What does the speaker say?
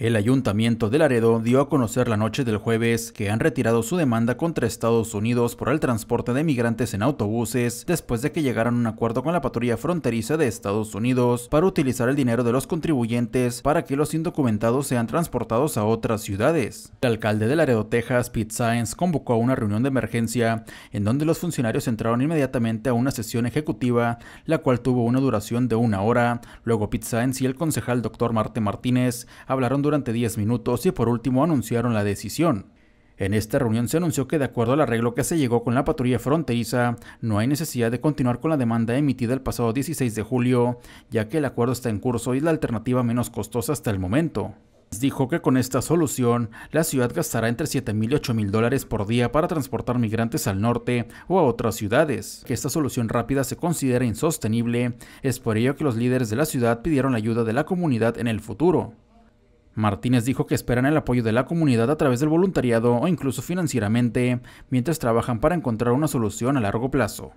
El ayuntamiento de Laredo dio a conocer la noche del jueves que han retirado su demanda contra Estados Unidos por el transporte de migrantes en autobuses después de que llegaran a un acuerdo con la patrulla fronteriza de Estados Unidos para utilizar el dinero de los contribuyentes para que los indocumentados sean transportados a otras ciudades. El alcalde de Laredo, Texas, Pete Saenz, convocó a una reunión de emergencia en donde los funcionarios entraron inmediatamente a una sesión ejecutiva, la cual tuvo una duración de una hora. Luego Pete Saenz y el concejal Dr. Marte Martínez hablaron durante 10 minutos y por último anunciaron la decisión. En esta reunión se anunció que de acuerdo al arreglo que se llegó con la patrulla fronteriza, no hay necesidad de continuar con la demanda emitida el pasado 16 de julio, ya que el acuerdo está en curso y es la alternativa menos costosa hasta el momento. Dijo que con esta solución, la ciudad gastará entre 7 mil y 8 mil dólares por día para transportar migrantes al norte o a otras ciudades. Que esta solución rápida se considera insostenible, es por ello que los líderes de la ciudad pidieron la ayuda de la comunidad en el futuro. Martínez dijo que esperan el apoyo de la comunidad a través del voluntariado o incluso financieramente, mientras trabajan para encontrar una solución a largo plazo.